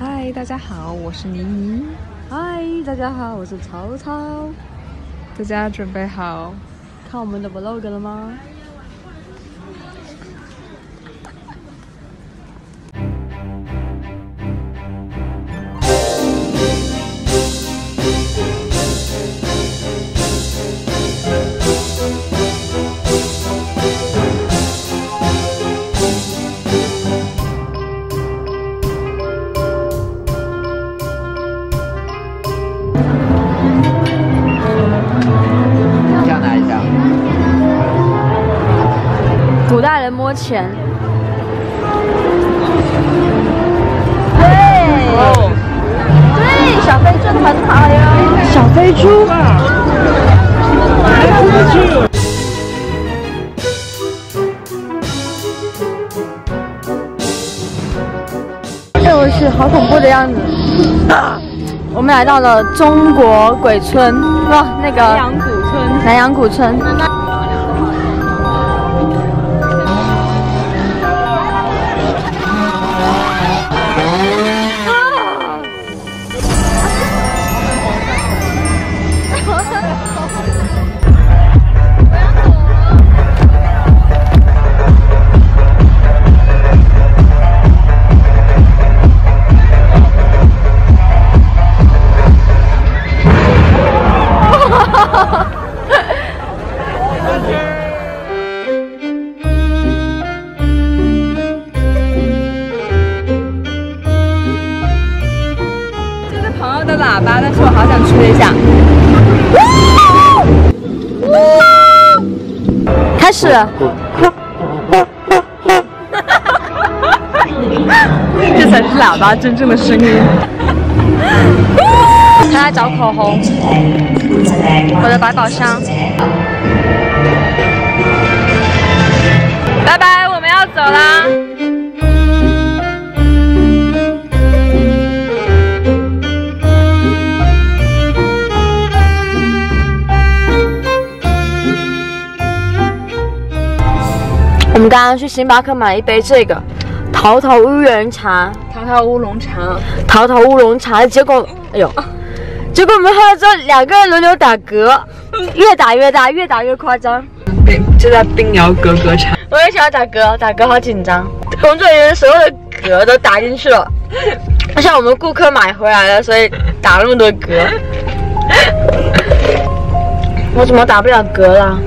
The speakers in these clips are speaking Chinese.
嗨，大家好，我是妮妮。嗨，大家好，我是曹操。大家准备好看我们的 vlog 了吗？古代人摸钱，对，对，小飞做的很好哟，小飞猪。哎我去，好恐怖的样子！我们来到了中国鬼村，哇，那个南阳古村，南阳古村。吹一下。开始。这才是喇叭真正的声音。他在找口红，我的百宝箱。拜拜，我们要走啦。我们刚刚去星巴克买一杯这个桃桃乌龙茶，桃桃乌龙茶，桃桃乌龙茶，结果，哎呦，结果我们喝了之后，两个人轮流打嗝，越打越大，越打越夸张，冰就在冰摇格格茶。我也喜欢打嗝，打嗝好紧张，工作人员所有的嗝都打进去了，像我们顾客买回来了，所以打那么多嗝，我怎么打不了嗝了？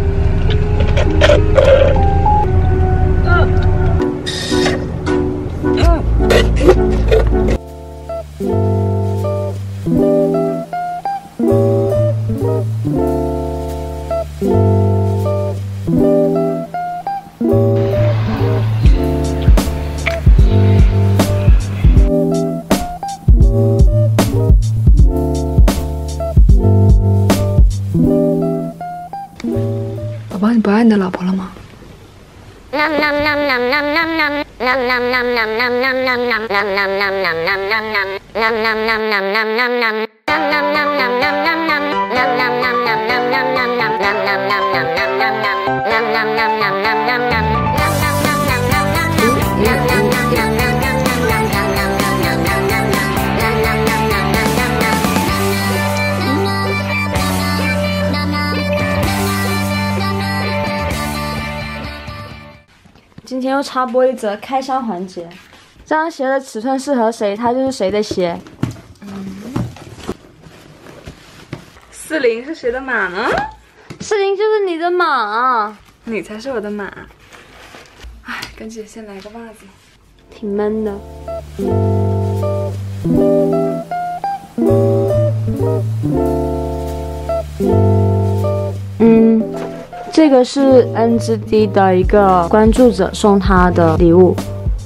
宝，你不爱你的老婆了吗？又插播一则开箱环节，这双鞋的尺寸适合谁，它就是谁的鞋。四零是谁的马呢？四零就是你的马，你才是我的马。哎，赶紧先来个袜子，挺闷的。嗯。这个是 N 之 D 的一个关注者送他的礼物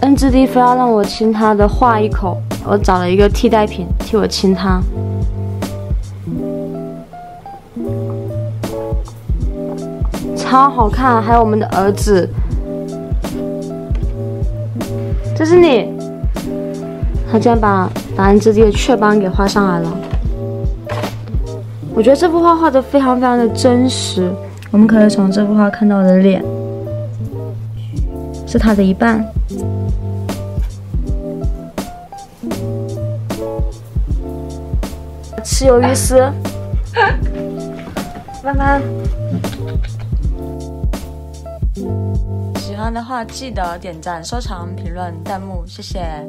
，N 之 D 非要让我亲他的画一口，我找了一个替代品替我亲他，超好看，还有我们的儿子，这是你，他竟然把把 N Z D 的雀斑给画上来了，我觉得这幅画画的非常非常的真实。我们可以从这幅画看到的脸，是他的一半。吃鱿鱼丝，慢慢。喜欢的话记得点赞、收藏、评论、弹幕，谢谢。